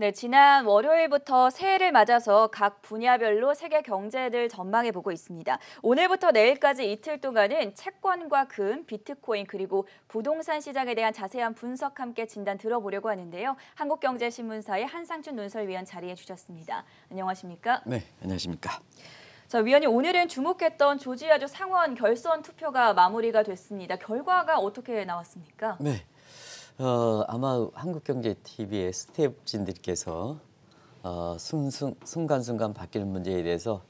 네, 지난 월요일부터 새해를 맞아서 각 분야별로 세계 경제를 전망해 보고 있습니다. 오늘부터 내일까지 이틀 동안은 채권과 금, 비트코인 그리고 부동산 시장에 대한 자세한 분석 함께 진단 들어보려고 하는데요. 한국경제신문사의 한상춘 논설위원 자리해 주셨습니다. 안녕하십니까? 네, 안녕하십니까? 자, 위원님 오늘은 주목했던 조지아주 상원 결선 투표가 마무리가 됐습니다. 결과가 어떻게 나왔습니까? 네. 어, 아마 한국경제TV의 스태프진들께서 어, 순순, 순간순간 바뀌는 문제에 대해서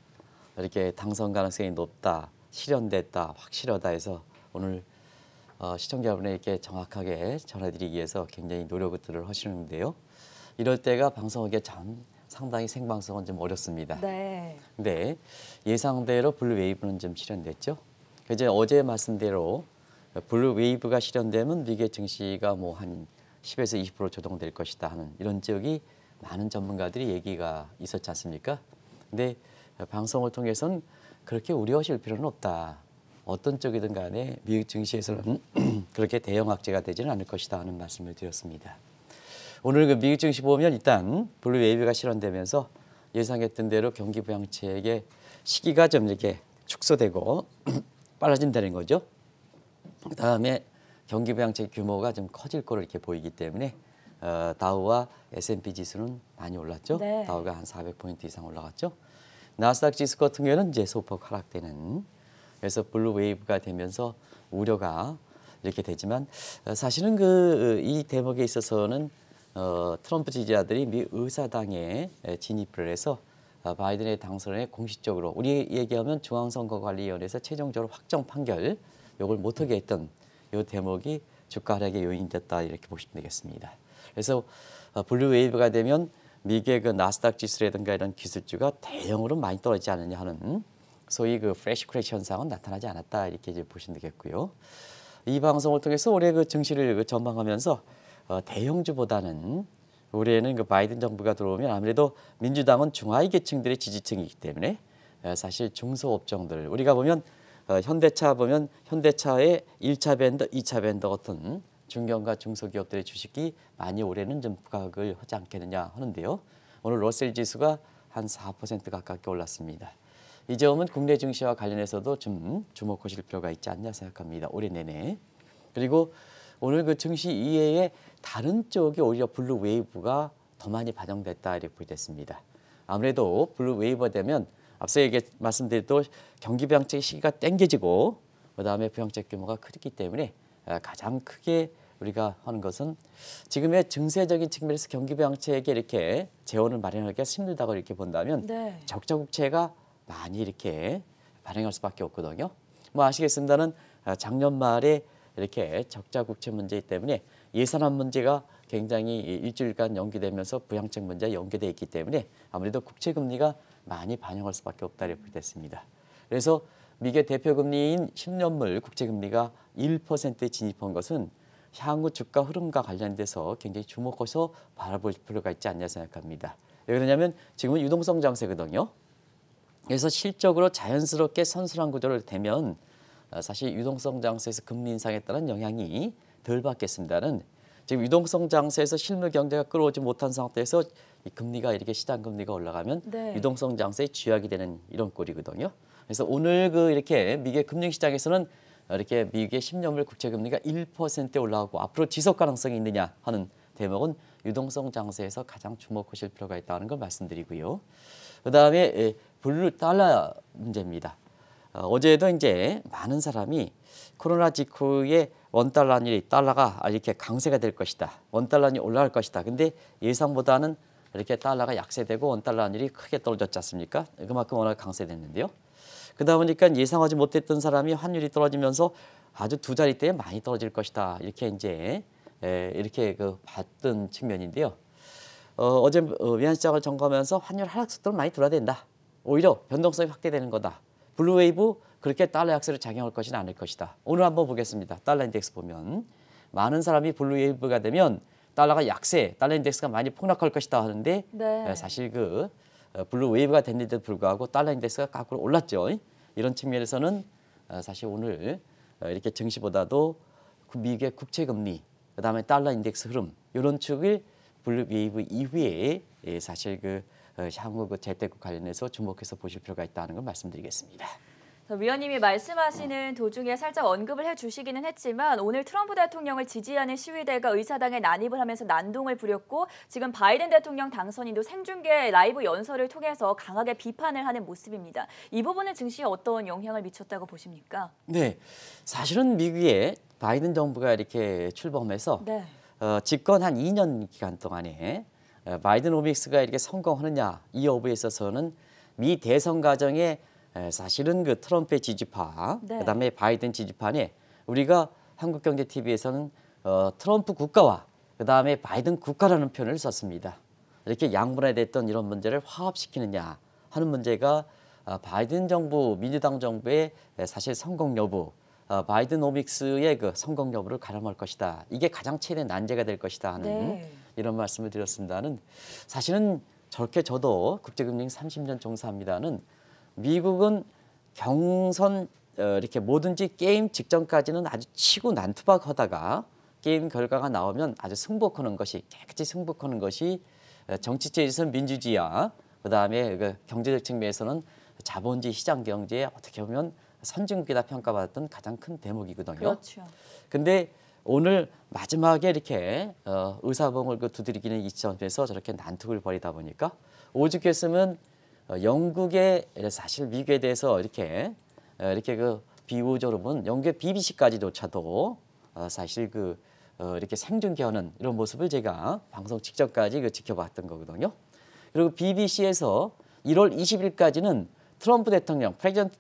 이렇게 당선 가능성이 높다, 실현됐다, 확실하다 해서 오늘 어, 시청자 여러분에게 정확하게 전해드리기 위해서 굉장히 노력들을 하시는데요. 이럴 때가 방송하기에 참 상당히 생방송은 좀 어렵습니다. 네. 근데 예상대로 blue wave는 좀 실현됐죠. 이제 어제 말씀대로 blue wave가 실현되면 미국의 증시가 뭐 한 10에서 20% 조정될 것이다 하는 이런 지적이 많은 전문가들이 얘기가 있었지 않습니까? 근데 방송을 통해서는 그렇게 우려하실 필요는 없다. 어떤 쪽이든 간에 미국 증시에서는 그렇게 대형 악재가 되지는 않을 것이다 하는 말씀을 드렸습니다. 오늘 그 미국 증시 보면 일단 blue wave가 실현되면서 예상했던 대로 경기 부양책의 시기가 좀 이렇게 축소되고 빨라진다는 거죠. 그다음에 경기 부양책 규모가 좀 커질 거로 이렇게 보이기 때문에 어, 다우와 S&P 지수는 많이 올랐죠. 네. 다우가 한 400포인트 이상 올라갔죠. 나스닥 지수 같은 경우에는 이제 소폭 하락되는 그래서 blue wave가 되면서 우려가 이렇게 되지만 어, 사실은 그 이 대목에 있어서는 어, 트럼프 지지자들이 미 의사당에 진입을 해서 어, 바이든의 당선에 공식적으로 우리 얘기하면 중앙선거관리위원회에서 최종적으로 확정 판결 요걸 못하게 했던 요 대목이 주가 하락의 요인이 됐다 이렇게 보시면 되겠습니다. 그래서 어, blue wave가 되면 미국의 그 나스닥 지수라든가 이런 기술주가 대형으로 많이 떨어지지 않느냐 하는 소위 그 flash crash 현상은 나타나지 않았다 이렇게 이제 보시면 되겠고요. 이 방송을 통해서 올해 그 증시를 그 전망하면서 어, 대형주보다는 올해는 그 바이든 정부가 들어오면 아무래도 민주당은 중하위 계층들의 지지층이기 때문에 어, 사실 중소업종들 우리가 보면 어, 현대차 보면 현대차의 1차 밴드, 2차 밴드 같은 중견과 중소기업들의 주식이 많이 올해는 좀 부각을 하지 않겠느냐 하는데요. 오늘 러셀 지수가 한 4% 가깝게 올랐습니다. 이 점은 국내 증시와 관련해서도 좀 주목하실 필요가 있지 않냐 생각합니다. 올해 내내. 그리고 오늘 그 증시 이외에 다른 쪽이 오히려 blue wave가 더 많이 반영됐다 이렇게 보겠습니다. 아무래도 blue wave가 되면 앞서 얘기 말씀드렸던 경기 부양책 시기가 땡겨지고 그다음에 부양책 규모가 크기 때문에 아, 가장 크게 우리가 하는 것은 지금의 증세적인 측면에서 경기 부양책에 이렇게 재원을 마련하기가 힘들다고 이렇게 본다면 네. 적자 국채가 많이 이렇게 발행할 수밖에 없거든요. 뭐 아시겠습니다는 아, 작년 말에 이렇게 적자 국채 문제 때문에 예산안 문제가 굉장히 일주일간 연기되면서 부양책 문제가 연계돼 있기 때문에 아무래도 국채 금리가 많이 반영할 수밖에 없다 이렇게 됐습니다. 그래서 미국의 대표 금리인 10년물 국채 금리가 1%에 진입한 것은 향후 주가 흐름과 관련돼서 굉장히 주목해서 바라볼 필요가 있지 않냐 생각합니다. 왜 그러냐면 지금은 유동성 장세거든요. 그래서 실적으로 자연스럽게 선순환 구조를 되면 어, 사실 유동성 장세에서 금리 인상에 따른 영향이 덜 받겠습니다는 지금 유동성 장세에서 실물 경제가 끌어오지 못한 상태에서 이 금리가 이렇게 시장 금리가 올라가면 네. 유동성 장세의 쥐약이 되는 이런 꼴이거든요. 그래서 오늘 그 이렇게 미국의 금융 시장에서는 이렇게 미국의 10년물 국채 금리가 1%에 올라가고 앞으로 지속 가능성이 있느냐 하는 대목은 유동성 장세에서 가장 주목하실 필요가 있다는 걸 말씀드리고요. 그다음에 블루 달러 문제입니다. 어, 어제도 이제 많은 사람이 코로나 직후에 원 달러니 달러가 이렇게 강세가 될 것이다. 원 달러니 올라갈 것이다. 근데 예상보다는 이렇게 달러가 약세되고 원달러니 크게 떨어졌지 않습니까? 그만큼 워낙 강세됐는데요. 그러다 보니까 예상하지 못했던 사람이 환율이 떨어지면서 아주 두 자리대에 많이 떨어질 것이다. 이렇게 이제 에, 이렇게 그 봤던 측면인데요. 어, 어제 어, 외환시장을 점검하면서 환율 하락 속도를 많이 들어야 된다. 오히려 변동성이 확대되는 거다. blue wave 그렇게 달러 약세를 작용할 것이는 않을 것이다. 오늘 한번 보겠습니다. 달러 인덱스 보면 많은 사람이 blue wave가 되면 달러가 약세, 달러 인덱스가 많이 폭락할 것이다 하는데 네. 에, 사실 그 어, blue wave가 됐는데도 불구하고 달러 인덱스가 거꾸로 올랐죠. 이런 측면에서는 어, 사실 오늘 어, 이렇게 증시보다도 그 미국의 국채 금리, 그다음에 달러 인덱스 흐름 이런 축을 blue wave 이후에 예, 사실 그 어, 향후 그 재테크 관련해서 주목해서 보실 필요가 있다는 걸 말씀드리겠습니다. 자, 위원님이 말씀하시는 도중에 살짝 언급을 해주시기는 했지만 오늘 트럼프 대통령을 지지하는 시위대가 의사당에 난입을 하면서 난동을 부렸고 지금 바이든 대통령 당선인도 생중계 라이브 연설을 통해서 강하게 비판을 하는 모습입니다. 이 부분은 증시에 어떤 영향을 미쳤다고 보십니까? 네, 사실은 미국의 바이든 정부가 이렇게 출범해서 네. 어, 집권 한 2년 기간 동안에 어, 바이든 오믹스가 이렇게 성공하느냐 이 여부에 있어서는 미 대선 과정에 에, 사실은 그 트럼프의 지지파, 네. 그다음에 바이든 지지파에 우리가 한국경제TV에서는 어, 트럼프 국가와 그다음에 바이든 국가라는 표현을 썼습니다. 이렇게 양분화됐던 이런 문제를 화합시키느냐 하는 문제가 어, 바이든 정부, 민주당 정부의 에, 사실 성공 여부, 어, 바이든 오믹스의 그 성공 여부를 가늠할 것이다. 이게 가장 최대 난제가 될 것이다 하는 네. 이런 말씀을 드렸습니다는 사실은 저렇게 저도 국제금융 30년 종사합니다는 미국은 경선 어, 이렇게 뭐든지 게임 직전까지는 아주 치고 난투박하다가 게임 결과가 나오면 아주 승복하는 것이 깨끗이 승복하는 것이 어, 정치체에서는 민주주의야 그다음에 그 경제적 측면에서는 자본주의 시장 경제에 어떻게 보면 선진국이다 평가받았던 가장 큰 대목이거든요. 그렇죠. 근데 오늘 마지막에 이렇게 어, 의사봉을 그 두드리기는 이 시점에서 저렇게 난투를 벌이다 보니까 오죽했으면 어, 영국의 사실 미국에 대해서 이렇게 어, 이렇게 그 비우적으로 보면 영국의 BBC까지조차도 어, 사실 그 어, 이렇게 생중계하는 이런 모습을 제가 방송 직전까지 그 지켜봤던 거거든요. 그리고 BBC에서 1월 20일까지는 트럼프 대통령, 프레젠트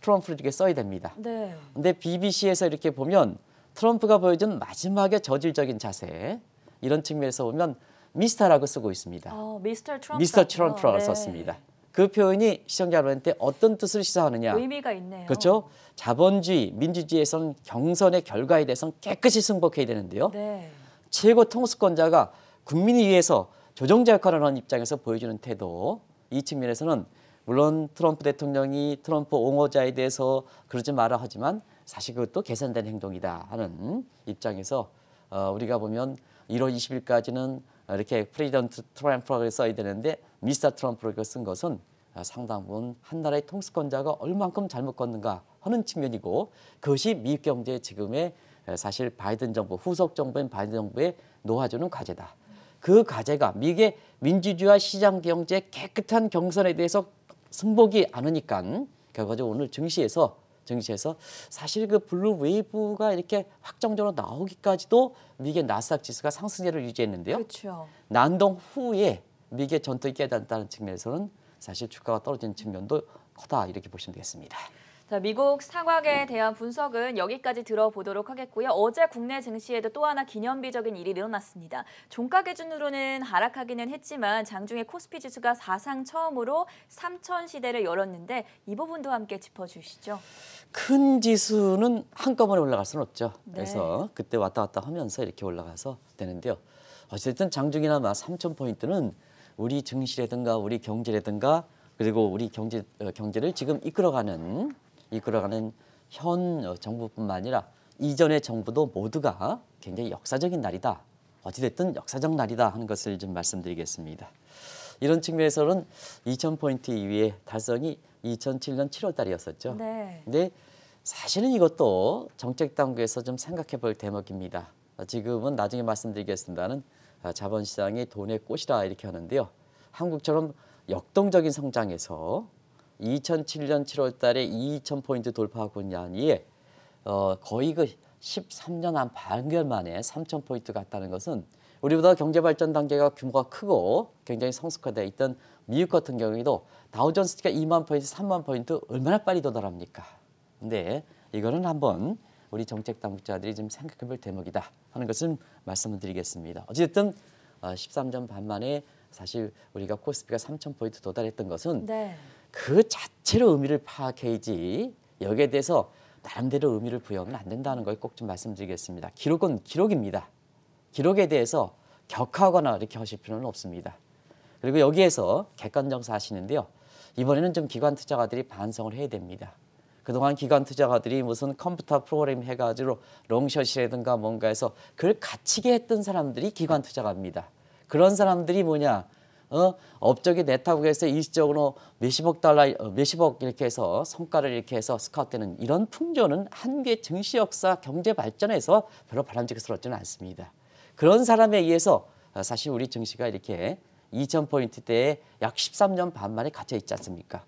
트럼프를 이렇게 써야 됩니다. 네. 근데 BBC에서 이렇게 보면 트럼프가 보여준 마지막에 저질적인 자세 이런 측면에서 보면 미스터라고 쓰고 있습니다. 어, 미스터 트럼프. 미스터 트럼프라고 썼습니다. 그 표현이 시청자 여러분한테 어떤 뜻을 시사하느냐? 의미가 있네요. 그렇죠? 자본주의, 민주주의에선 경선의 결과에 대해서는 깨끗이 승복해야 되는데요. 네. 최고 통수권자가 국민을 위해서 조정자 역할을 하는 입장에서 보여주는 태도 이 측면에서는 물론 트럼프 대통령이 트럼프 옹호자에 대해서 그러지 마라 하지만 사실 그것도 계산된 행동이다 하는 입장에서 어, 우리가 보면 1월 20일까지는 이렇게 President 트럼프라고 써야 되는데 미스터 트럼프라고 쓴 것은 어, 상당 부분 한 나라의 통수권자가 얼만큼 잘못 걷는가 하는 측면이고 그것이 미국 경제 지금의 에, 사실 바이든 정부 후속 정부인 바이든 정부에 놓아주는 과제다. 그 과제가 미국의 민주주의와 시장 경제 깨끗한 경선에 대해서 승복이 않으니까 결과적으로 오늘 증시에서 증시에서 사실 그 blue wave가 이렇게 확정적으로 나오기까지도 미국의 나스닥 지수가 상승세를 유지했는데요. 그렇죠. 난동 후에 미국의 전통이 깨닫다는 측면에서는 사실 주가가 떨어진 측면도 크다 이렇게 보시면 되겠습니다. 자, 미국 상황에 대한 분석은 여기까지 들어보도록 하겠고요. 어제 국내 증시에도 또 하나 기념비적인 일이 일어났습니다. 종가 기준으로는 하락하기는 했지만 장중에 코스피 지수가 사상 처음으로 3천 시대를 열었는데 이 부분도 함께 짚어주시죠. 큰 지수는 한꺼번에 올라갈 수는 없죠. 네. 그래서 그때 왔다 갔다 하면서 이렇게 올라가서 되는데요. 어쨌든 장중이나마 3천 포인트는 우리 증시라든가 우리 경제라든가 그리고 우리 경제 어, 경제를 지금 이끌어가는 이끌어가는 현 어, 정부뿐만 아니라 이전의 정부도 모두가 굉장히 역사적인 날이다. 어찌됐든 역사적 날이다 하는 것을 좀 말씀드리겠습니다. 이런 측면에서는 2천 포인트 이후의 달성이 2007년 7월 달이었었죠. 네. 근데 사실은 이것도 정책 당국에서 좀 생각해 볼 대목입니다. 어, 지금은 나중에 말씀드리겠습니다는 어, 자본시장이 돈의 꽃이라 이렇게 하는데요. 한국처럼 역동적인 성장에서 2007년 7월 달에 2,000포인트 돌파하고 나니에 어, 거의 그 13년 한 반개월 만에 3,000포인트 갔다는 것은 우리보다 경제발전 단계가 규모가 크고 굉장히 성숙화되어 있던 미국 같은 경우에도 다우존스가 2만 포인트, 3만 포인트 얼마나 빨리 도달합니까? 근데 이거는 한번 우리 정책 당국자들이 좀 생각해 볼 대목이다 하는 것을 말씀을 드리겠습니다. 어쨌든 어, 13년 반 만에 사실 우리가 코스피가 3천 포인트 도달했던 것은 네. 그 자체로 의미를 파악해야지 여기에 대해서 나름대로 의미를 부여하면 안 된다는 걸 꼭 좀 말씀드리겠습니다. 기록은 기록입니다. 기록에 대해서 격하거나 이렇게 하실 필요는 없습니다. 그리고 여기에서 객관정사 하시는데요. 이번에는 좀 기관 투자가들이 반성을 해야 됩니다. 그동안 기관 투자가들이 무슨 컴퓨터 프로그램 해가지고 롱숏이라든가 뭔가 해서 그걸 갇히게 했던 사람들이 기관 투자가입니다. 그런 사람들이 뭐냐? 어, 업적이 네트워크에서 일시적으로 몇십억 달러, 어, 몇십억 이렇게 해서 성과를 이렇게 해서 스카웃되는 이런 풍조는 한국의 증시 역사 경제 발전에서 별로 바람직스럽지는 않습니다. 그런 사람에 의해서 어, 사실 우리 증시가 이렇게 2,000포인트대에 약 13년 반 만에 갇혀 있지 않습니까?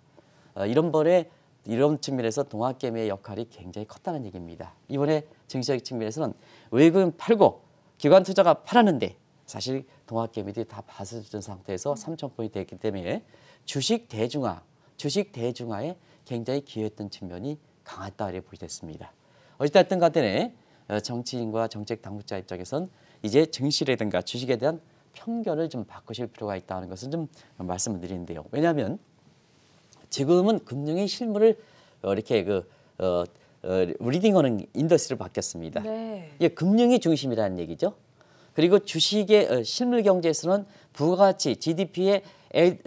어, 이런 번에 이런 측면에서 동학개미의 역할이 굉장히 컸다는 얘기입니다. 이번에 증시적 측면에서는 외국인 팔고 기관 투자가 팔았는데 사실 동학개미들이 다 받아준 상태에서 3,000포인트 됐기 때문에 주식 대중화, 주식 대중화에 굉장히 기여했던 측면이 강했다 이렇게 보겠습니다. 어찌됐든 간에 어, 정치인과 정책 당국자 입장에선 이제 증시라든가 주식에 대한 편견을 좀 바꾸실 필요가 있다는 것을 좀 말씀을 드리는데요. 왜냐하면 지금은 금융이 실물을 어, 이렇게 그 어, 어, leading하는 industry로 바뀌었습니다. 네. 이게 금융이 중심이라는 얘기죠. 그리고 주식의 어, 실물 경제에서는 부가가치 GDP의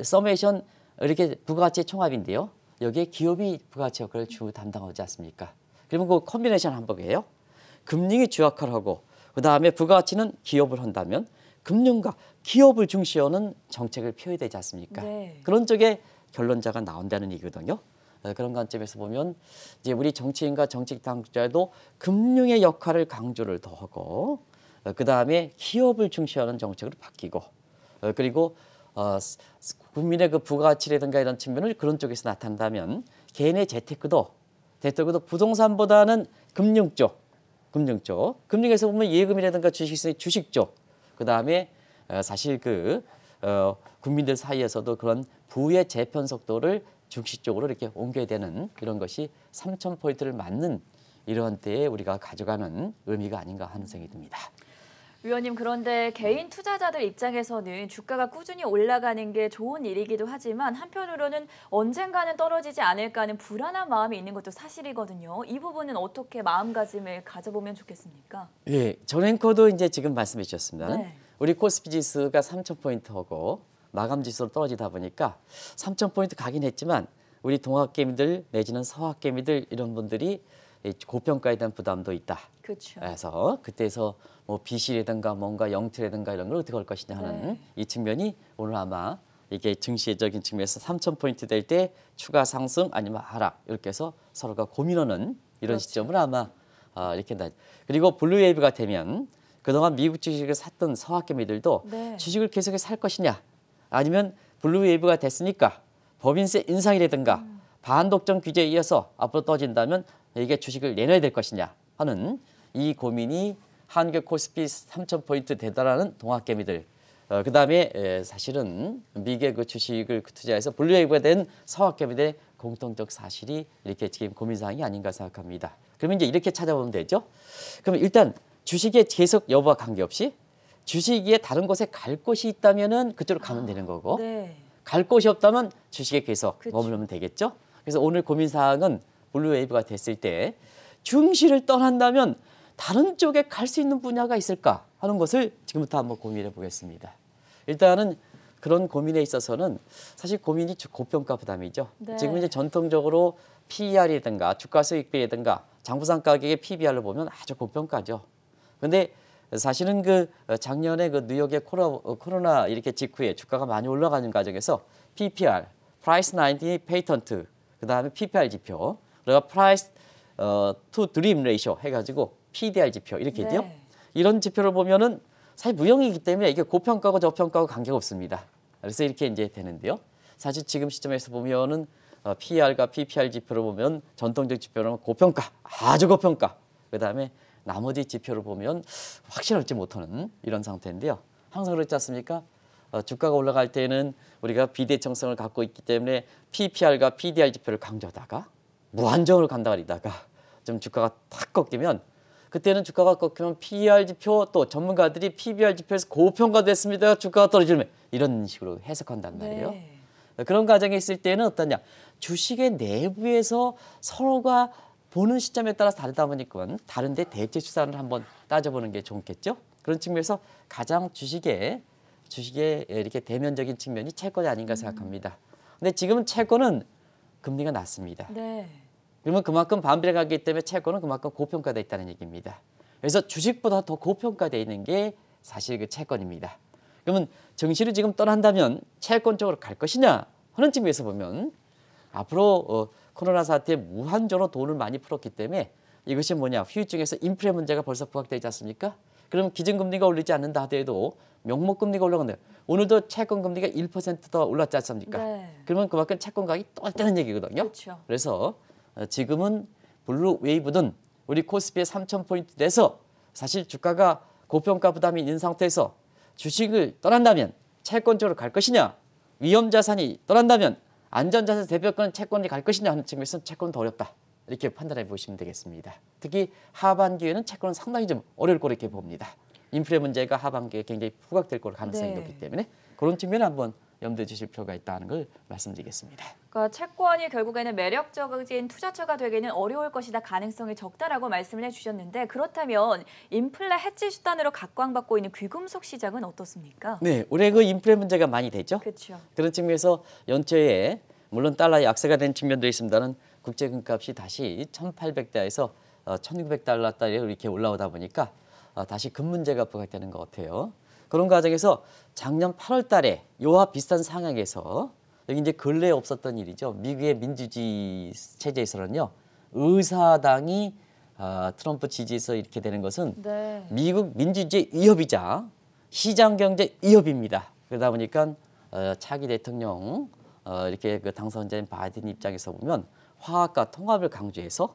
summation 이렇게 부가가치의 총합인데요. 여기에 기업이 부가가치 역할을 주 담당하지 않습니까? 그러면 그 combination 한번 해요. 금융이 주 역할을 하고 그 다음에 부가가치는 기업을 한다면 금융과 기업을 중시하는 정책을 펴야 되지 않습니까? 네. 그런 쪽에 결론자가 나온다는 얘기거든요. 어, 그런 관점에서 보면 이제 우리 정치인과 정책 당국자도 금융의 역할을 강조를 더 하고 그 다음에 기업을 중시하는 정책으로 바뀌고 어, 그리고 어, 국민의 그 부가가치라든가 이런 측면을 그런 쪽에서 나타난다면 개인의 재테크도 재테크도 부동산보다는 금융 쪽 금융 쪽 금융에서 보면 예금이라든가 주식 주식 쪽 그 다음에 어, 사실 그 어, 국민들 사이에서도 그런 부의 재편 속도를 중시 쪽으로 이렇게 옮겨야 되는 이런 것이 3천 포인트를 맞는 이러한 때에 우리가 가져가는 의미가 아닌가 하는 생각이 듭니다. 위원님 그런데 개인 투자자들 입장에서는 주가가 꾸준히 올라가는 게 좋은 일이기도 하지만 한편으로는 언젠가는 떨어지지 않을까 하는 불안한 마음이 있는 것도 사실이거든요. 이 부분은 어떻게 마음가짐을 가져보면 좋겠습니까? 예, 전 앵커도 이제 지금 말씀해 주셨습니다. 네. 우리 코스피 지수가 3천 포인트하고 마감 지수로 떨어지다 보니까 3천 포인트 가긴 했지만 우리 동학개미들 내지는 서학개미들 이런 분들이 이 고평가에 대한 부담도 있다. 그래서 그때에서 뭐 빚이라든가 뭔가 영투라든가 이런 걸 어떻게 할 것이냐 하는 네. 이 측면이 오늘 아마 이게 증시적인 측면에서 3천 포인트 될 때 추가 상승 아니면 하락 이렇게 해서 서로가 고민하는 이런 그렇죠. 시점을 아마 아, 이렇게 나 그리고 blue wave가 되면 그동안 미국 주식을 샀던 서학개미들도 네. 주식을 계속해서 살 것이냐 아니면 blue wave가 됐으니까 법인세 인상이라든가 음. 반독점 규제에 이어서 앞으로 떠진다면 이게 주식을 내놔야 될 것이냐 하는 이 고민이 한국 코스피 3천 포인트 되다라는 동학개미들 어, 그 다음에 에, 사실은 미국의 그 주식을 투자해서 blue wave가 된 서학개미들의 공통적 사실이 이렇게 지금 고민 사항이 아닌가 생각합니다. 그러면 이제 이렇게 찾아보면 되죠. 그러면 일단 주식의 계속 여부와 관계없이 주식에 다른 곳에 갈 곳이 있다면은 그쪽으로 가면 되는 거고 네. 갈 곳이 없다면 주식에 계속 그쵸. 머무르면 되겠죠. 그래서 오늘 고민 사항은 blue wave가 됐을 때 증시를 떠난다면 다른 쪽에 갈 수 있는 분야가 있을까 하는 것을 지금부터 한번 고민해 보겠습니다. 일단은 그런 고민에 있어서는 사실 고민이 주- 고평가 부담이죠. 네. 지금 이제 전통적으로 PER이든가 주가 수익비라든가 장부상 가격의 PBR을 보면 아주 고평가죠. 근데 사실은 그 작년에 그 뉴욕의 코로나, 어, 코로나 이렇게 직후에 주가가 많이 올라가는 과정에서 PPR, Price 90 Patent, 그 다음에 PPR 지표, 그리고 Price 어, to Dream Ratio 해가지고 PDR 지표 이렇게 있죠. 네. 이런 지표를 보면은 사실 무형이기 때문에 이게 고평가고 저평가고 관계가 없습니다. 그래서 이렇게 이제 되는데요. 사실 지금 시점에서 보면은 어, PR과 PPR 지표를 보면 전통적 지표는 고평가, 아주 고평가. 그다음에 나머지 지표를 보면 확실하지 못하는 이런 상태인데요. 항상 그렇지 않습니까? 어, 주가가 올라갈 때는 우리가 비대칭성을 갖고 있기 때문에 PPR과 PDR 지표를 강조하다가 무한정으로 간다 그러다가 좀 주가가 탁 꺾이면 그때는 주가가 꺾이면 PER 지표 또 전문가들이 PBR 지표에서 고평가됐습니다. 주가가 떨어지면 이런 식으로 해석한단 말이에요. 네. 그런 과정에 있을 때는 어떠냐 주식의 내부에서 서로가 보는 시점에 따라서 다르다 보니까 다른데 대체 추산을 한번 따져보는 게 좋겠죠. 그런 측면에서 가장 주식에 주식의 이렇게 대면적인 측면이 채권이 아닌가 생각합니다. 근데 지금은 채권은 금리가 낮습니다. 네. 그러면 그만큼 반비례가기 때문에 채권은 그만큼 고평가돼 있다는 얘기입니다. 그래서 주식보다 더 고평가돼 있는 게 사실 그 채권입니다. 그러면 증시를 지금 떠난다면 채권 쪽으로 갈 것이냐 하는 측면에서 보면 앞으로 어, 코로나 사태에 무한저로 돈을 많이 풀었기 때문에 이것이 뭐냐 후유증에서 인플레 문제가 벌써 부각되지 않습니까? 그럼 기준금리가 올리지 않는다 하더라도 명목금리가 올라간다. 오늘도 채권금리가 1%더 올랐지 않습니까? 네. 그러면 그만큼 채권 가격이 떨다는 얘기거든요. 그렇죠. 그래서 어, 지금은 blue wave든 우리 코스피의 3천 포인트 내서 사실 주가가 고평가 부담이 있는 상태에서 주식을 떠난다면 채권 쪽으로 갈 것이냐 위험 자산이 떠난다면 안전 자산 대표권 채권이 갈 것이냐 하는 측면에서 채권은 더 어렵다 이렇게 판단해 보시면 되겠습니다. 특히 하반기에는 채권은 상당히 좀 어려울 거로 이렇게 봅니다. 인플레 문제가 하반기에 굉장히 부각될 걸 가능성이 네. 높기 때문에 그런 측면에 한번 염두에 주실 필요가 있다는 걸 말씀드리겠습니다. 그러니까 채권이 결국에는 매력적인 투자처가 되기는 어려울 것이다 가능성이 적다라고 말씀을 해주셨는데 그렇다면 인플레 해지 수단으로 각광받고 있는 귀금속 시장은 어떻습니까? 네, 올해 그 인플레 문제가 많이 됐죠. 그렇죠. 그런 측면에서 연초에 물론 달러 약세가 된 측면도 있습니다는 국제 금값이 다시 1,800달에서 1,900달러까지 이렇게 올라오다 보니까 어, 다시 금 문제가 부각되는 것 같아요. 그런 과정에서 작년 8월 달에 요와 비슷한 상황에서 여기 이제 근래에 없었던 일이죠. 미국의 민주주의 체제에서는요. 의사당이 아, 트럼프 지지해서 이렇게 되는 것은 네. 미국 민주주의 위협이자 시장 경제 위협입니다. 그러다 보니까 어, 차기 대통령 어, 이렇게 그 당선자인 바이든 입장에서 보면 화학과 통합을 강조해서 어,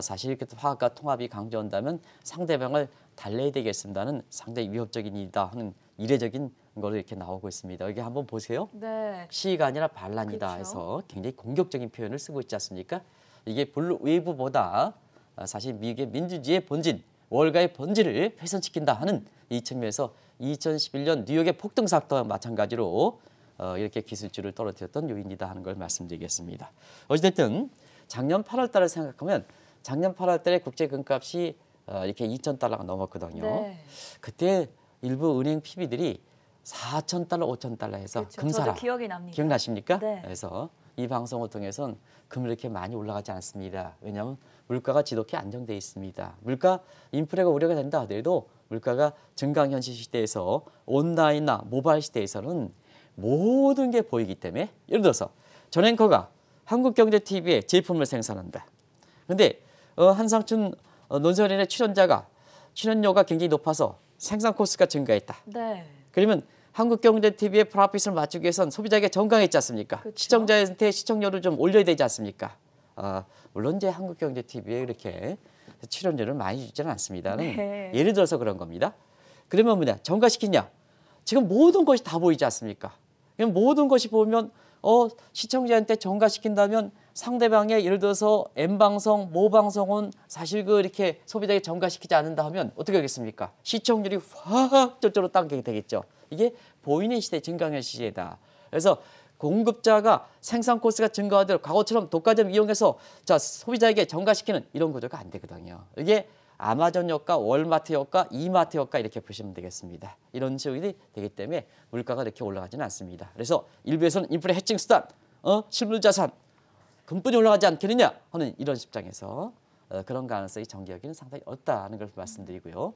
사실 이렇게 화학과 통합이 강조한다면 상대방을 달래야 되겠습니다는 상당히 위협적인 일이다 하는 이례적인 걸로 이렇게 나오고 있습니다. 여기 한번 보세요. 네. 시가 아니라 반란이다 그렇죠. 해서 굉장히 공격적인 표현을 쓰고 있지 않습니까? 이게 blue wave보다 아, 사실 미국의 민주주의의 본질, 월가의 본질을 훼손시킨다 하는 이 측면에서 2011년 뉴욕의 폭동 사건과 마찬가지로 어, 이렇게 기술주를 떨어뜨렸던 요인이다 하는 걸 말씀드리겠습니다. 어찌됐든 작년 8월 달을 생각하면 작년 8월 달에 국제 금값이 어, 이렇게 2,000달러가 넘었거든요. 네. 그때 일부 은행 PB들이 4,000달러, 5,000달러에서 그렇죠. 금 사라 기억이 납니다. 기억나십니까? 네. 그래서 이 방송을 통해서는 금이 이렇게 많이 올라가지 않습니다. 왜냐하면 물가가 지독히 안정돼 있습니다. 물가 인플레가 우려가 된다 하더라도 물가가 증강현실 시대에서 온라인이나 모바일 시대에서는 모든 게 보이기 때문에 예를 들어서 전 앵커가 한국경제TV에 제품을 생산한다. 근데 어, 한상춘 어, 논설인의 출연자가 출연료가 굉장히 높아서 생산 코스가 증가했다. 네. 그러면 한국경제TV의 프라핏을 맞추기 위해선 소비자에게 정강했지 않습니까? 그렇죠. 시청자한테 시청료를 좀 올려야 되지 않습니까? 아, 물론 이제 한국경제TV에 이렇게 출연료를 많이 주지는 않습니다는 네. 예를 들어서 그런 겁니다. 그러면 뭐냐 정가시키냐? 지금 모든 것이 다 보이지 않습니까? 모든 것이 보면 어 시청자한테 정가시킨다면 상대방의 예를 들어서 M 방송, 모 방송은 사실 그 이렇게 소비자에게 정가시키지 않는다 하면 어떻게 하겠습니까? 시청률이 확 저쪽으로 당기게 되겠죠. 이게 보이는 시대 증강현 시대다. 그래서 공급자가 생산 코스가 증가하도록 과거처럼 독과점 이용해서 자 소비자에게 정가시키는 이런 구조가 안 되거든요. 이게 아마존 효과, 월마트 효과, 이마트 효과 이렇게 보시면 되겠습니다. 이런 식이 되기 때문에 물가가 이렇게 올라가지는 않습니다. 그래서 일부에서는 인플레 해칭 수단, 어, 실물 자산, 금뿐이 올라가지 않겠느냐 하는 이런 입장에서 어, 그런 가능성이 정기하기는 상당히 없다는 걸 말씀드리고요.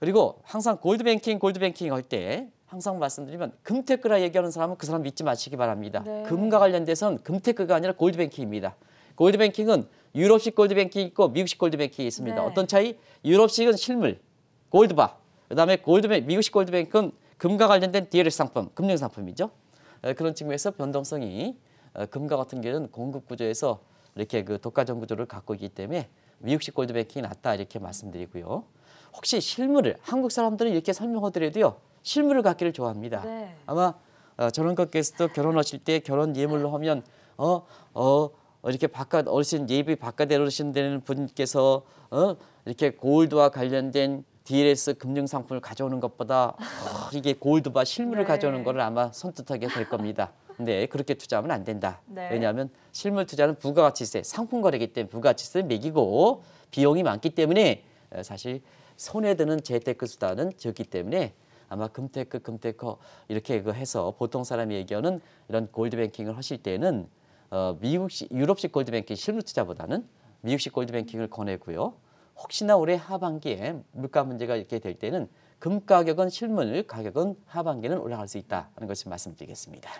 그리고 항상 골드뱅킹, 골드뱅킹 할 때 항상 말씀드리면 금테크라 얘기하는 사람은 그 사람 믿지 마시기 바랍니다. 네. 금과 관련돼서는 금테크가 아니라 골드뱅킹입니다. 골드뱅킹은 유럽식 골드뱅킹이 있고 미국식 골드뱅킹이 있습니다. 네. 어떤 차이? 유럽식은 실물, 골드바. 그다음에 골드뱅 미국식 골드뱅킹은 금과 관련된 DLS 상품, 금융 상품이죠. 어, 그런 측면에서 변동성이 어, 금과 같은 경우는 공급 구조에서 이렇게 그 독과점 구조를 갖고 있기 때문에 미국식 골드뱅킹이 낫다 이렇게 말씀드리고요. 혹시 실물을 한국 사람들은 이렇게 설명하더라도요 실물을 갖기를 좋아합니다. 네. 아마 어, 저런 것께서도 결혼하실 때 결혼 예물로 하면 어 어, 이렇게 바깥 어르신 예비 바깥에 어르신 분께서 어 이렇게 골드와 관련된 DLS 금융 상품을 가져오는 것보다 어, 이게 골드바 실물을 네. 가져오는 거를 아마 선뜻하게 될 겁니다. 근데 그렇게 투자하면 안 된다. 네. 왜냐하면 실물 투자는 부가가치세, 상품 거래기 때문에 부가가치세 매기고 비용이 많기 때문에 어, 사실 손에 드는 재테크 수단은 적기 때문에 아마 금테크, 금테크 이렇게 그 해서 보통 사람이 얘기하는 이런 gold banking을 하실 때는 어, 미국식, 유럽식 gold banking 실물 투자보다는 미국식 gold banking을 권해고요. 혹시나 올해 하반기에 물가 문제가 이렇게 될 때는 금 가격은 실물 가격은 하반기는 올라갈 수 있다는 것을 말씀드리겠습니다.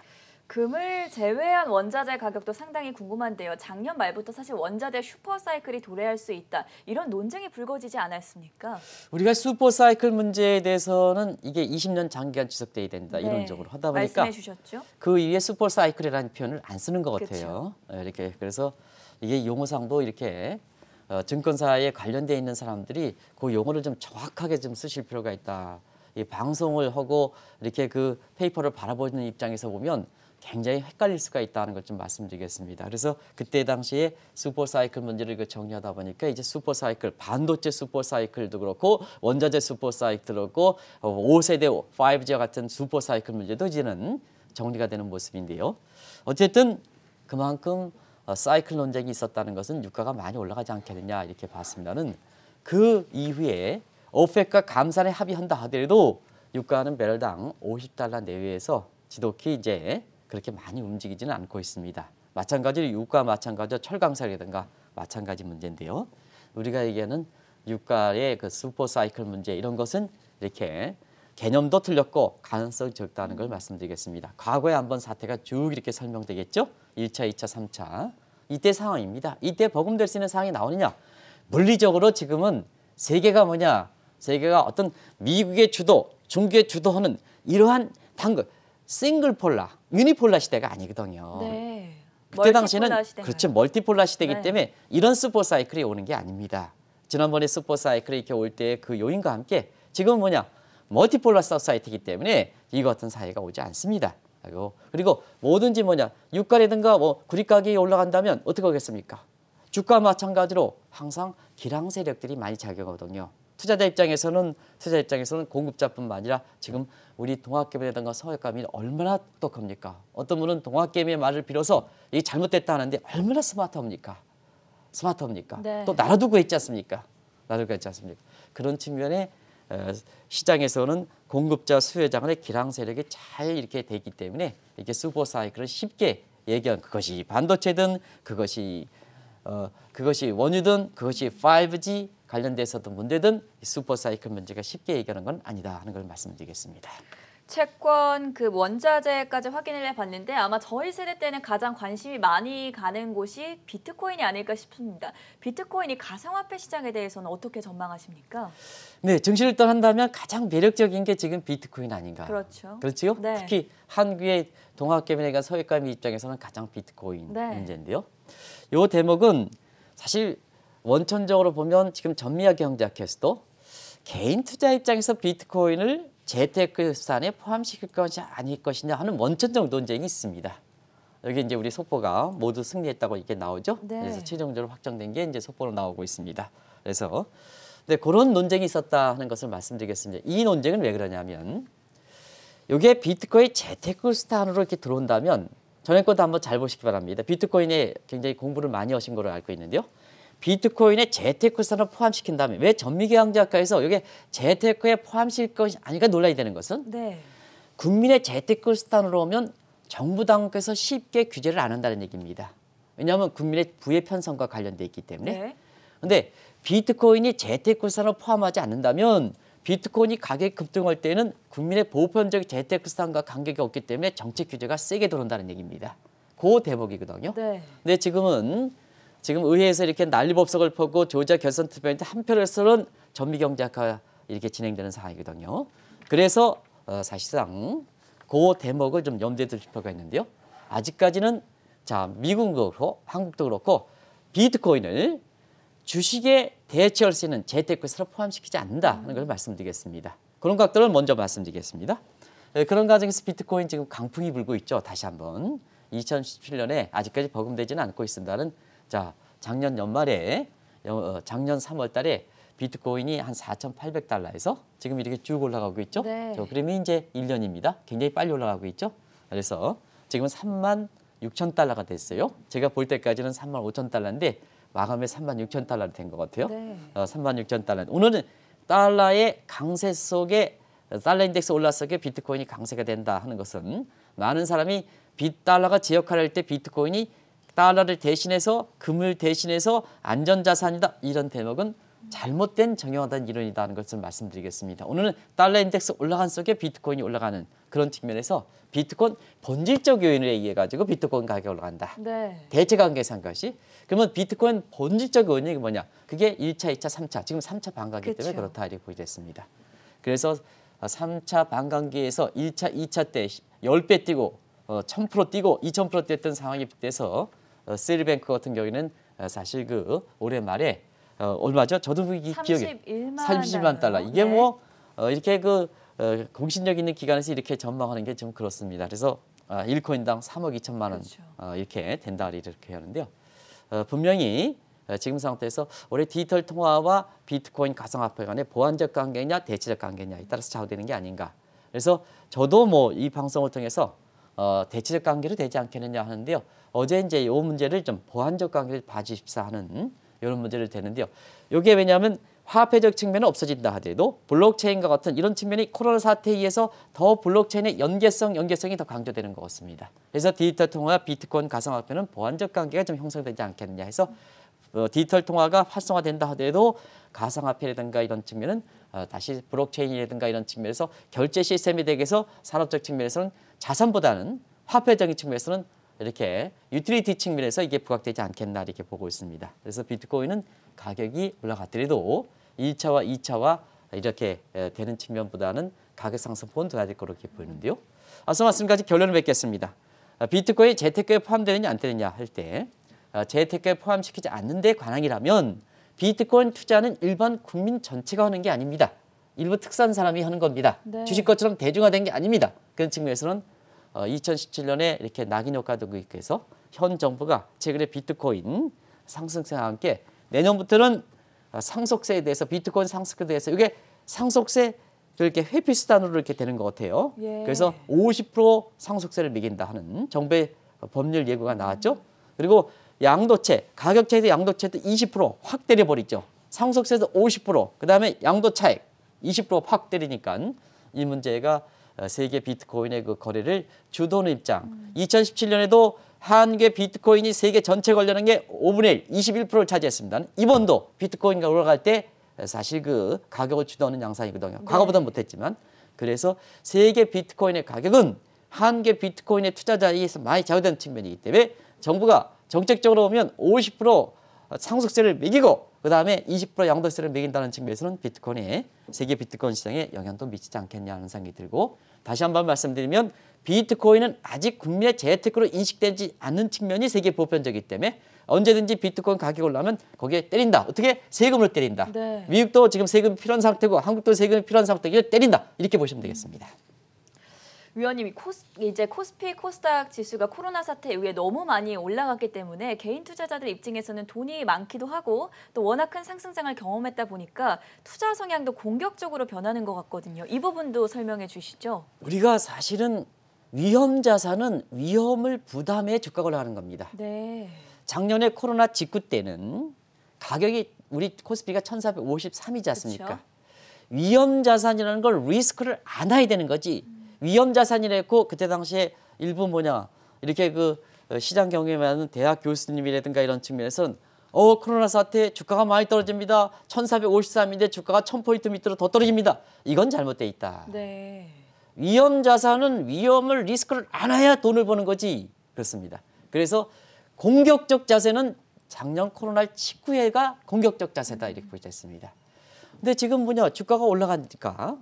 금을 제외한 원자재 가격도 상당히 궁금한데요. 작년 말부터 사실 원자재 super cycle이 도래할 수 있다. 이런 논쟁이 불거지지 않았습니까? 우리가 super cycle 문제에 대해서는 이게 20년 장기간 지속돼야 된다 네, 이론적으로 하다 보니까 말씀해 주셨죠. 그 이후에 super cycle이라는 표현을 안 쓰는 것 같아요. 예, 이렇게 그래서 이게 용어상도 이렇게 어, 증권사에 관련돼 있는 사람들이 그 용어를 좀 정확하게 좀 쓰실 필요가 있다. 이 방송을 하고 이렇게 그 paper를 바라보는 입장에서 보면 굉장히 헷갈릴 수가 있다는 걸 좀 말씀드리겠습니다. 그래서 그때 당시에 super cycle 문제를 그 정리하다 보니까 이제 super cycle 반도체 super cycle도 그렇고 원자재 super cycle도 그렇고 어, 5세대 5G 같은 super cycle 문제도 이제는 정리가 되는 모습인데요. 어쨌든 그만큼 어, 사이클 논쟁이 있었다는 것은 유가가 많이 올라가지 않겠느냐 이렇게 봤습니다는 그 이후에 오펙과 감산에 합의한다 하더라도 유가는 배럴당 50달러 내외에서 지독히 이제 그렇게 많이 움직이지는 않고 있습니다. 마찬가지로 유가 마찬가지로 철강사라든가 마찬가지 문제인데요. 우리가 얘기하는 유가의 그 슈퍼 사이클 문제 이런 것은 이렇게 개념도 틀렸고 가능성이 적다는 걸 말씀드리겠습니다. 과거에 한번 사태가 쭉 이렇게 설명되겠죠. 1차, 2차, 3차. 이때 상황입니다. 이때 버금될 수 있는 상황이 나오느냐? 물리적으로 지금은 세계가 뭐냐? 세계가 어떤 미국의 주도, 중국의 주도하는 이러한 당근 싱글 폴라, 유니폴라 시대가 아니거든요. 네. 그때 당시에는? 그렇죠 멀티폴라 시대이기 네. 때문에 이런 슈퍼 사이클이 오는 게 아닙니다. 지난번에 슈퍼 사이클이 이렇게 올 때 그 요인과 함께 지금은 뭐냐 멀티폴라 소사이티이기 때문에 이 같은 사회가 오지 않습니다. 그리고 그리고 뭐든지 뭐냐 유가라든가 뭐 구리 가격이 올라간다면 어떻게 하겠습니까? 주가 마찬가지로 항상 기랑 세력들이 많이 작용하거든요. 투자자 입장에서는 투자 입장에서는 공급자뿐만 아니라 지금 우리 동학개미라든가 서해감이 얼마나 똑똑합니까? 어떤 분은 동학개미의 말을 빌어서 이게 잘못됐다 하는데 얼마나 스마트합니까? 스마트합니까? 네. 또 놔두고 있지 않습니까? 놔두고 있지 않습니까? 그런 측면에 어, 시장에서는 공급자 수요자 간의 기랑 세력이 잘 이렇게 되기 때문에 이게 슈퍼 사이클을 쉽게 얘기한 그것이 반도체든 그것이 어, 그것이 원유든 그것이 5G 관련돼서든 문제든 이 슈퍼 사이클 문제가 쉽게 얘기하는 건 아니다 하는 걸 말씀드리겠습니다. 채권 그 원자재까지 확인을 해봤는데 아마 저희 세대 때는 가장 관심이 많이 가는 곳이 비트코인이 아닐까 싶습니다. 비트코인이 가상화폐 시장에 대해서는 어떻게 전망하십니까? 네, 증시를 떠난다면 가장 매력적인 게 지금 비트코인 아닌가? 그렇죠. 그렇지요? 네. 특히 한국의 동학개미가 서해감이 입장에서는 가장 비트코인 네. 문제인데요. 요 대목은 사실 원천적으로 보면 지금 전미아 경제학회에서도 개인 투자 입장에서 비트코인을 재테크 수단에 포함시킬 것이 아닐 것이냐 하는 원천적 논쟁이 있습니다. 여기 이제 우리 속보가 모두 승리했다고 이렇게 나오죠. 네. 그래서 최종적으로 확정된 게 이제 속보로 나오고 있습니다. 그래서 네, 그런 논쟁이 있었다 하는 것을 말씀드리겠습니다. 이 논쟁은 왜 그러냐면 이게 비트코인 재테크 수단으로 이렇게 들어온다면 전에 것도 한번 잘 보시기 바랍니다. 비트코인에 굉장히 공부를 많이 하신 걸로 알고 있는데요. 비트코인에 재테크 수단을 포함시킨다면 왜 전미경제학과에서 이게 재테크에 포함시킬 것이 아니까 논란이 되는 것은 네. 국민의 재테크 수단으로 오면 정부 당국에서 쉽게 규제를 안 한다는 얘기입니다. 왜냐하면 국민의 부의 편성과 관련돼 있기 때문에. 네. 근데 비트코인이 재테크 수단을 포함하지 않는다면 비트코인이 가격이 급등할 때는 국민의 보편적 재테크 수단과 관계가 없기 때문에 정책 규제가 세게 들어온다는 얘기입니다. 그 대목이거든요. 네. 근데 지금은 지금 의회에서 이렇게 난리법석을 펴고 조자 결선 투표인데 한편으로서는 전미경제학화 이렇게 진행되는 상황이거든요. 그래서 어, 사실상 그 대목을 좀 염두에 둘 필요가 있는데요. 아직까지는 자 미국도 그렇고 한국도 그렇고 비트코인을 주식에 대체할 수 있는 재테크에서 포함시키지 않는다는 걸 말씀드리겠습니다. 그런 것들을 먼저 말씀드리겠습니다. 예, 그런 과정에서 비트코인 지금 강풍이 불고 있죠. 다시 한번 2017년에 아직까지 버금되지는 않고 있습니다는 자 작년 연말에 어, 작년 3월 달에 비트코인이 한 4,800달러에서 지금 이렇게 쭉 올라가고 있죠. 네. 저 그림이 이제 1년입니다. 굉장히 빨리 올라가고 있죠. 그래서 지금 3만 6천 달러가 됐어요. 제가 볼 때까지는 3만 5천 달러인데 마감에 3만 6천 달러 된것 같아요. 네. 어, 3만 6천 달러. 오늘은 달러의 강세 속에 달러 인덱스 올라서게 비트코인이 강세가 된다 하는 것은 많은 사람이 비 달러가 제 역할을 할 때 비트코인이 달러를 대신해서 금을 대신해서 안전자산이다 이런 대목은 잘못된 정형화된 이론이라는 것을 말씀드리겠습니다. 오늘은 달러 인덱스 올라간 속에 비트코인이 올라가는 그런 측면에서 비트코인 본질적 요인에 의해 가지고 비트코인 가격이 올라간다. 네. 대체 한 것이 그러면 비트코인 본질적 요인이 뭐냐? 그게 1차, 2차, 3차. 지금 3차 반감기 때문에. 그렇다 이렇게 보이됐습니다. 그래서 3차 반감기에서 1차, 2차 때 10배 뛰고 어, 1000% 뛰고 2000% 뛰었던 상황이 돼서 어, 세리뱅크 같은 경우에는 어, 사실 그 올해 말에 어, 얼마죠? 저도 이 기억에 31만 31만 달러. 이게 네. 뭐 어, 이렇게 그 어, 공신력 있는 기관에서 이렇게 전망하는 게 좀 그렇습니다. 그래서 아, 1코인당 3억 2천만 원 그렇죠. 어, 이렇게 된다 이렇게 하는데요. 어, 분명히 어, 지금 상태에서 올해 디지털 통화와 비트코인 가상화폐 간의 보완적 관계냐 대체적 관계냐에 따라서 좌우되는 게 아닌가. 그래서 저도 뭐 이 방송을 통해서 어, 대체적 관계로 되지 않겠느냐 하는데요. 어제 이제 이 문제를 좀 보완적 관계를 봐주십사 하는 이런 문제를 되는데요. 이게 왜냐하면 화폐적 측면은 없어진다 하더라도 블록체인과 같은 이런 측면이 코로나 사태에 의해서 더 블록체인의 연계성, 연계성이 더 강조되는 것 같습니다. 그래서 디지털 통화와 비트코인 가상화폐는 보완적 관계가 좀 형성되지 않겠느냐 해서 어, 디지털 통화가 활성화된다 하더라도 가상화폐라든가 이런 측면은 어, 다시 블록체인이라든가 이런 측면에서 결제 시스템에 대해서 산업적 측면에서는 자산보다는 화폐적인 측면에서는 이렇게 utility 측면에서 이게 부각되지 않겠나 이렇게 보고 있습니다. 그래서 비트코인은 가격이 올라갔더라도 1차와 2차와 이렇게 에, 되는 측면보다는 가격 상승폭은 더 낮을 거로 이렇게 보이는데요. 앞서 말씀까지 결론을 맺겠습니다. 아, 비트코인 재테크에 포함되느냐 안 되느냐 할때 아, 재테크에 포함시키지 않는 데 관한이라면 비트코인 투자는 일반 국민 전체가 하는 게 아닙니다. 일부 특수한 사람이 하는 겁니다. 네. 주식 것처럼 대중화된 게 아닙니다. 그런 측면에서는 어, 2017년에 이렇게 낙인 효과도 있고 해서 현 정부가 최근에 비트코인 상승세와 함께 내년부터는 어, 상속세에 대해서 비트코인 상속세에 대해서 이게 상속세 이렇게 회피 수단으로 이렇게 되는 것 같아요. 예. 그래서 50% 상속세를 매긴다 하는 정부의 법률 예고가 나왔죠. 그리고 양도체, 가격차에서 양도체도 20%확 때려 버리죠. 상속세도 50%, 그다음에 양도 차익 20%확 때리니까 이 문제가 어, 세계 비트코인의 그 거래를 주도하는 입장. 2017년에도 한 개 비트코인이 세계 전체 관련한 게 5분의 1, 21%를 차지했습니다. 이번도 비트코인가 올라갈 때 사실 그 가격을 주도하는 양상이거든요. 과거보다는 못했지만 그래서 세계 비트코인의 가격은 한 개 비트코인의 투자자에서 많이 좌우되는 측면이기 때문에 정부가 정책적으로 보면 50% 상속세를 매기고 그 다음에 20% 양도세를 매긴다는 측면에서는 비트코인에 세계 비트코인 시장에 영향도 미치지 않겠냐는 생각이 들고 다시 한번 말씀드리면 비트코인은 아직 국민의 재테크로 인식되지 않는 측면이 세계 보편적이기 때문에 언제든지 비트코인 가격이 올라면 거기에 때린다. 어떻게 세금을 때린다. 네. 미국도 지금 세금 필요한 상태고 한국도 세금이 필요한 상태고 때린다. 이렇게 보시면 되겠습니다. 위원님이 코스, 이제 코스피 코스닥 지수가 코로나 사태 이후에 너무 많이 올라갔기 때문에 개인 투자자들 입장에서는 돈이 많기도 하고 또 워낙 큰 상승장을 경험했다 보니까 투자 성향도 공격적으로 변하는 것 같거든요. 이 부분도 설명해 주시죠. 우리가 사실은 위험 자산은 위험을 부담해 주가가 올라가는 겁니다. 네. 작년에 코로나 직후 때는 가격이 우리 코스피가 1453이지 않습니까? 그쵸. 위험 자산이라는 걸 리스크를 안아야 되는 거지. 위험 자산이랬고 그때 당시에 일부 뭐냐 이렇게 그 어, 시장 많은 대학 교수님이라든가 이런 측면에서는 어 코로나 사태 주가가 많이 떨어집니다. 1453인데 주가가 1000포인트 밑으로 더 떨어집니다. 이건 잘못돼 있다. 네. 위험 자산은 위험을 리스크를 안아야 돈을 버는 거지 그렇습니다. 그래서 공격적 자세는 작년 코로나 직후에가 공격적 자세다 이렇게 보자 있습니다. 근데 지금 뭐냐 주가가 올라가니까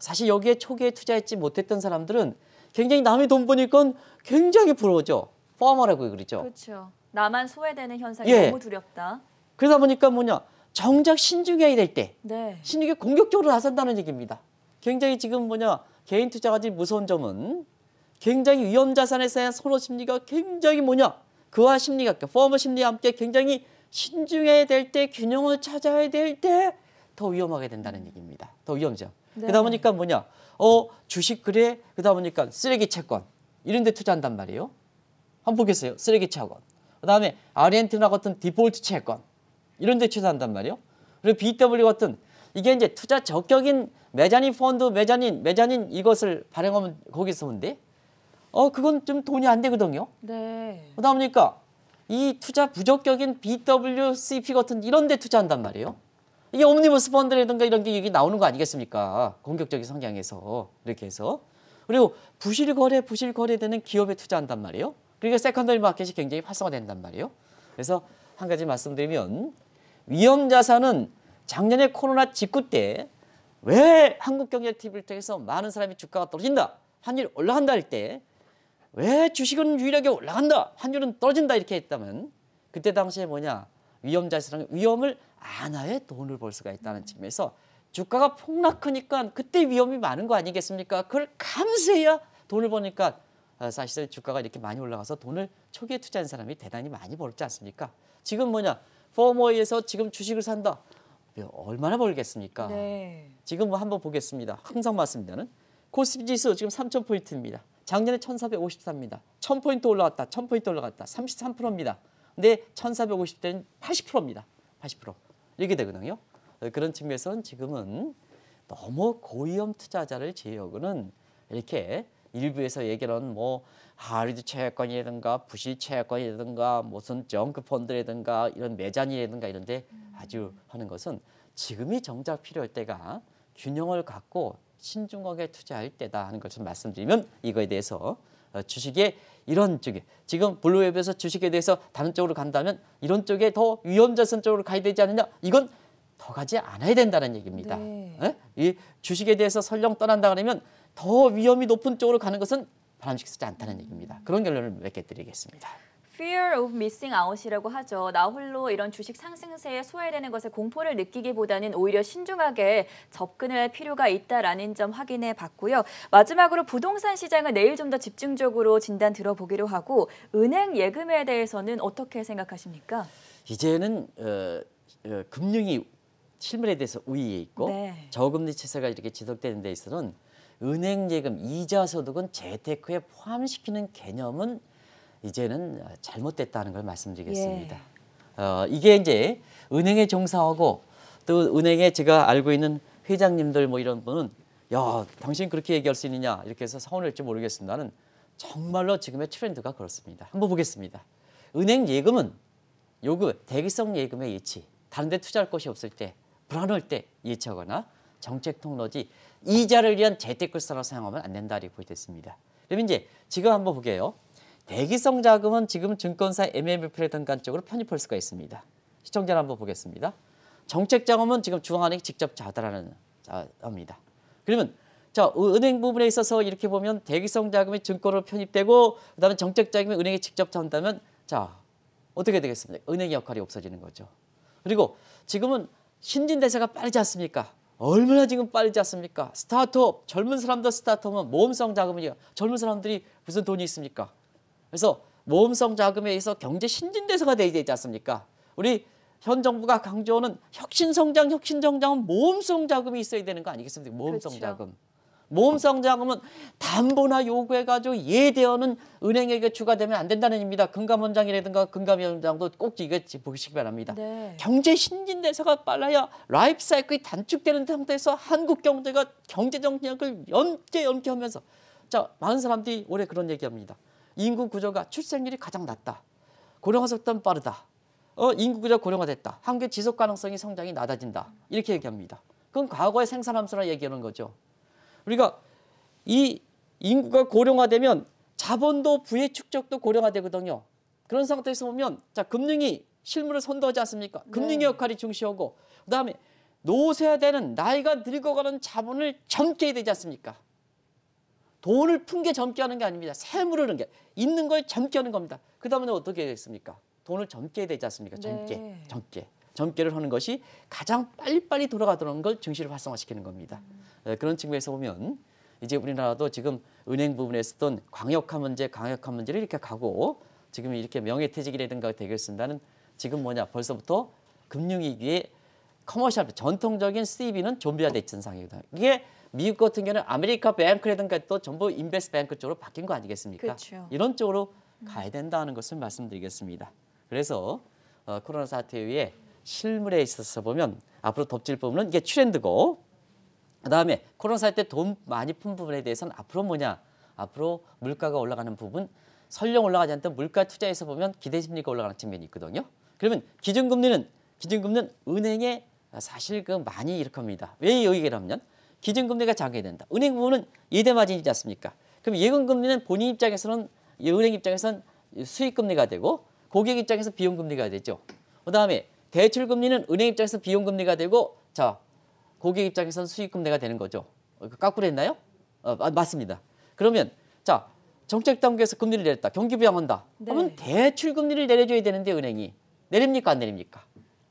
사실 여기에 초기에 투자했지 못했던 사람들은 굉장히 남의 돈 버니까 굉장히 부러워져. 포함하라고 그러죠. 그렇죠. 나만 소외되는 현상이 예. 너무 두렵다. 그러다 보니까 뭐냐 정작 신중해야 될 때 네. 신중히 공격적으로 나선다는 얘기입니다. 굉장히 지금 뭐냐 개인 투자가 지금 무서운 점은 굉장히 위험 자산에 대한 선호 심리가 굉장히 뭐냐 그와 심리가 포머 심리와 함께 굉장히 신중해야 될 때 균형을 찾아야 될 때 더 위험하게 된다는 얘기입니다. 더 위험죠. 네. 그러다 보니까 뭐냐 어 주식 그래 그러다 보니까 쓰레기 채권 이런 데 투자한단 말이에요. 한번 보겠어요. 쓰레기 채권. 그다음에 아르헨티나 같은 디폴트 채권 이런 데 투자한단 말이에요. 그리고 BW 같은 이게 이제 투자 적격인 메자닌 펀드, 메자닌, 메자닌 이것을 발행하면 거기서 온데 어 그건 좀 돈이 안 되거든요. 네. 그러다 보니까 이 투자 부적격인 BWCP 같은 이런 데 투자한단 말이에요. 이게 옴니버스 펀드라든가 이런 게 여기 나오는 거 아니겠습니까? 공격적인 성향에서 이렇게 해서 그리고 부실 거래, 부실 거래되는 기업에 투자한단 말이에요. 그러니까 secondary market이 굉장히 활성화된단 말이에요. 그래서 한 가지 말씀드리면 위험 자산은 작년에 코로나 직후 때 왜 한국경제TV를 통해서 많은 사람이 주가가 떨어진다, 환율이 올라간다 할 때 왜 주식은 유일하게 올라간다, 환율은 떨어진다 이렇게 했다면 그때 당시에 뭐냐 위험 자산은 위험을 안하에 돈을 벌 수가 있다는 측면에서 주가가 폭락하니까 그때 위험이 많은 거 아니겠습니까? 그걸 감수해야 돈을 버니까 아, 사실 주가가 이렇게 많이 올라가서 돈을 초기에 투자한 사람이 대단히 많이 벌지 않습니까? 지금 뭐냐 포머에서 지금 주식을 산다. 얼마나 벌겠습니까? 네. 지금 뭐 한번 보겠습니다. 항상 맞습니다는 코스피 지수 지금 3천 포인트입니다. 작년에 1,454입니다. 1,000포인트 올라갔다. 1,000포인트 올라갔다. 33%입니다. 근데 1,450대는 80%입니다. 80% 이렇게 되거든요. 그런 측면에서는 지금은 너무 고위험 투자자를 제외하고는 이렇게 일부에서 얘기하는 뭐 하리드 채권이라든가 부실 채권이라든가 무슨 정크 펀드라든가 이런 매잔이라든가 이런 데 아주 하는 것은 지금이 정작 필요할 때가 균형을 갖고 신중하게 투자할 때다 하는 것을 말씀드리면 이거에 대해서 어, 주식의 이런 쪽에 지금 블루웹에서 주식에 대해서 다른 쪽으로 간다면 이런 쪽에 더 위험 자산 쪽으로 가야 되지 않느냐 이건 더 가지 않아야 된다는 얘기입니다. 네. 예? 이 주식에 대해서 설령 떠난다 그러면 더 위험이 높은 쪽으로 가는 것은 바람직하지 않다는 얘기입니다. 그런 결론을 몇개 드리겠습니다. Fear of missing out이라고 하죠. 나 홀로 이런 주식 상승세에 소외되는 것에 공포를 느끼기보다는 오히려 신중하게 접근을 할 필요가 있다라는 점 확인해 봤고요. 마지막으로 부동산 시장을 내일 좀 더 집중적으로 진단 들어보기로 하고 은행 예금에 대해서는 어떻게 생각하십니까? 이제는 어, 어, 금융이 실물에 대해서 우위에 있고 네. 저금리 체제가 이렇게 지속되는 데 있어서는 은행 예금 이자 소득은 재테크에 포함시키는 개념은 이제는 잘못됐다는 걸 말씀드리겠습니다. 어, 이게 이제 은행에 종사하고 또 은행에 제가 알고 있는 회장님들 뭐 이런 분은 야 당신 그렇게 얘기할 수 있느냐 이렇게 해서 서운할지 모르겠습니다는 정말로 지금의 트렌드가 그렇습니다. 한번 보겠습니다. 은행 예금은 요금 대기성 예금의 예치 다른 데 투자할 곳이 없을 때 불안할 때 예치하거나 정책 통로지 이자를 위한 재테크사로 사용하면 안 된다 이렇게 보여졌습니다. 그럼 이제 지금 한번 보게요. 대기성 자금은 지금 증권사 MMF라든가 쪽으로 편입할 수가 있습니다. 시청자 한번 보겠습니다. 정책 자금은 지금 중앙은행이 직접 자달하는 자입니다. 그러면 자 은행 부분에 있어서 이렇게 보면 대기성 자금이 증권으로 편입되고 그다음에 정책 자금이 은행에 직접 잔다면 자 어떻게 되겠습니까? 은행의 역할이 없어지는 거죠. 그리고 지금은 신진대사가 빠르지 않습니까? 얼마나 지금 빠르지 않습니까? 스타트업 젊은 사람들 스타트업은 모험성 자금이요. 젊은 사람들이 무슨 돈이 있습니까? 그래서 모험성 자금에 의해서 경제 신진대사가 돼야 되지 않습니까? 우리 현 정부가 강조하는 혁신성장, 혁신성장은 모험성 자금이 있어야 되는 거 아니겠습니까? 모험성 그렇죠. 자금. 모험성 자금은 담보나 요구해가지고 예대어는 은행에게 추가되면 안 된다는 의미입니다. 금감원장이라든가 금감위원장도 꼭 이거 보시기 바랍니다. 네. 경제 신진대사가 빨라야 라이프 사이클이 단축되는 상태에서 한국 경제가 경제 정책을 연계 연계하면서 자 많은 사람들이 올해 그런 얘기합니다. 인구 구조가 출생률이 가장 낮다. 고령화 속도는 빠르다. 어 인구 구조 가 고령화됐다. 한국의 지속 가능성이 성장이 낮아진다. 이렇게 얘기합니다. 그건 과거의 생산 함수라 얘기하는 거죠. 우리가 이 인구가 고령화되면 자본도 부의 축적도 고령화되거든요. 그런 상태에서 보면 자 금융이 실물을 선도하지 않습니까? 금융의 네. 역할이 중시하고 그다음에 노쇠화되는 나이가 늙어가는 자본을 젊게 되지 않습니까? 돈을 푼게 젊게 하는 게 아닙니다. 세물을 하는 게 있는 걸 젊게 하는 겁니다. 그 다음에 어떻게 되겠습니까? 돈을 젊게 되지 않습니까? 젊게, 네. 젊게, 젊게를 하는 것이 가장 빨리빨리 돌아가도록 걸 증시를 활성화시키는 겁니다. 에, 그런 측면에서 보면 이제 우리나라도 지금 은행 부분에 있었던 광역화 문제, 강력화 문제를 이렇게 가고 지금 이렇게 명예퇴직이라든가 되겠습니다는 지금 뭐냐 벌써부터 금융위기에 커머셜 전통적인 CB는 좀비화돼 있는 상황이거든요. 이게 미국 같은 경우는 아메리카 뱅크라든가 또 전부 인베스트 뱅크 쪽으로 바뀐 거 아니겠습니까? 그렇죠. 이런 쪽으로 가야 된다는 것을 말씀드리겠습니다. 그래서 어, 코로나 사태 이후에 실물에 있어서 보면 앞으로 덮질 부분은 이게 트렌드고 그다음에 코로나 사태 때돈 많이 푼 부분에 대해서는 앞으로 뭐냐? 앞으로 물가가 올라가는 부분 설령 올라가지 않던 물가 투자에서 보면 기대 심리가 올라가는 측면이 있거든요. 그러면 기준금리는 기준금리는 은행의 사실 그 많이 합니다. 왜 여기를 하면 기준금리가 작게 된다. 은행 부분은 예대 마진이지 않습니까? 그럼 예금금리는 본인 입장에서는 은행 입장에서는 수익금리가 되고 고객 입장에서 비용금리가 되죠. 그 다음에 대출금리는 은행 입장에서 비용금리가 되고 자 고객 입장에서는 수익금리가 되는 거죠. 어, 거꾸로 했나요? 어, 마- 맞습니다. 그러면 자 정책 단계에서 금리를 내렸다. 경기 부양한다. 네. 그러면 대출 금리를 내려줘야 되는데 은행이 내립니까 안 내립니까?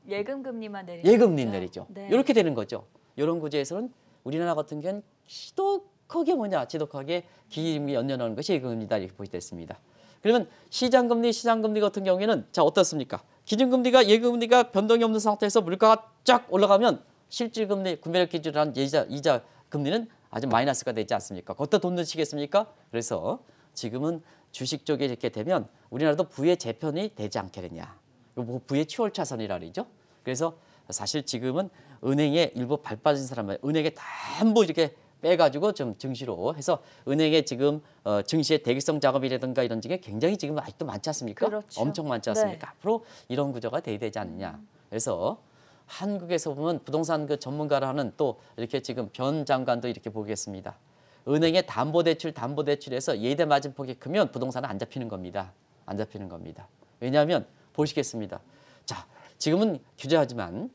예금 금리만 내리죠. 예금리 내리죠. 네. 이렇게 되는 거죠. 이런 구조에서는 우리나라 같은 경우는 지독하게 뭐냐 지독하게 기금이 연연하는 것이 예금리다 이렇게 보시됐습니다. 그러면 시장금리 시장금리 같은 경우에는 자 어떻습니까? 기준금리가 예금리가 변동이 없는 상태에서 물가가 쫙 올라가면 실질금리 구매력 기준이라는 이자 이자 금리는 아주 마이너스가 되지 않습니까? 거기다 돈 넣으시겠습니까? 그래서 지금은 주식 쪽에 이렇게 되면 우리나라도 부의 재편이 되지 않겠느냐. 이거 뭐 부의 추월차선이라 그러죠. 그래서 사실 지금은 은행에 일부 발 빠진 사람은 은행에 전부 이렇게 빼가지고 좀 증시로 해서 은행에 지금 어, 증시의 대기성 작업이라든가 이런 중에 굉장히 지금 아직도 많지 않습니까? 그렇죠. 엄청 많지 않습니까? 앞으로 이런 구조가 돼야 되지 않느냐. 그래서 한국에서 보면 부동산 그 전문가라는 또 이렇게 지금 변 장관도 이렇게 보겠습니다. 은행의 담보대출 담보대출에서 예대 마진폭이 크면 부동산은 안 잡히는 겁니다. 안 잡히는 겁니다. 왜냐하면 보시겠습니다. 자, 지금은 규제하지만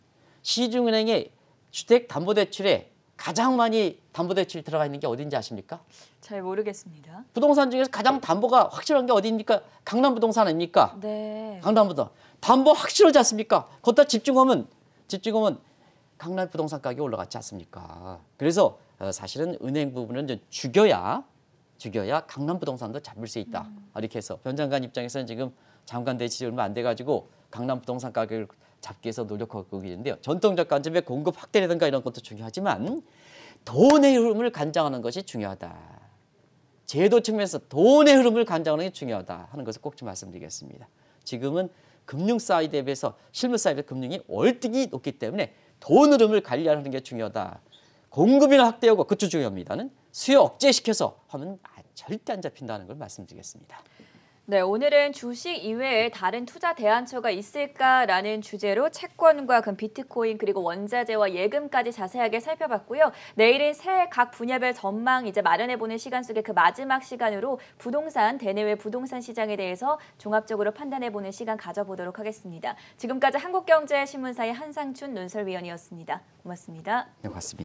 시중은행의 주택 담보대출에 가장 많이 담보대출 들어가 있는 게 어딘지 아십니까? 잘 모르겠습니다. 부동산 중에서 가장 담보가 확실한 게 어디입니까? 강남 부동산 아닙니까? 네. 강남 부동산 담보 확실하지 않습니까? 거기다 집중하면 집중하면 강남 부동산 가격이 올라갔지 않습니까? 그래서 어, 사실은 은행 부분은 좀 죽여야 죽여야 강남 부동산도 잡을 수 있다. 이렇게 해서 변 장관 입장에서는 지금 장관 대치 얼마 안 돼 가지고 강남 부동산 가격을 잡기 위해서 노력하고 있는데요. 전통적 관점의 공급 확대라든가 이런 것도 중요하지만 돈의 흐름을 간장하는 것이 중요하다. 제도 측면에서 돈의 흐름을 간장하는 게 중요하다 하는 것을 꼭 좀 말씀드리겠습니다. 지금은 금융 side에 비해서 실무 사이드 금융이 월등히 높기 때문에 돈 흐름을 관리하는 게 중요하다. 공급이나 확대하고 그것도 중요합니다는 수요 억제시켜서 하면 아, 절대 안 잡힌다는 걸 말씀드리겠습니다. 네, 오늘은 주식 이외에 다른 투자 대안처가 있을까라는 주제로 채권과 금, 비트코인 그리고 원자재와 예금까지 자세하게 살펴봤고요. 내일은 새해 각 분야별 전망 이제 마련해보는 시간 속에 그 마지막 시간으로 부동산 대내외 부동산 시장에 대해서 종합적으로 판단해보는 시간 가져보도록 하겠습니다. 지금까지 한국경제신문사의 한상춘 논설위원이었습니다. 고맙습니다. 네, 고맙습니다.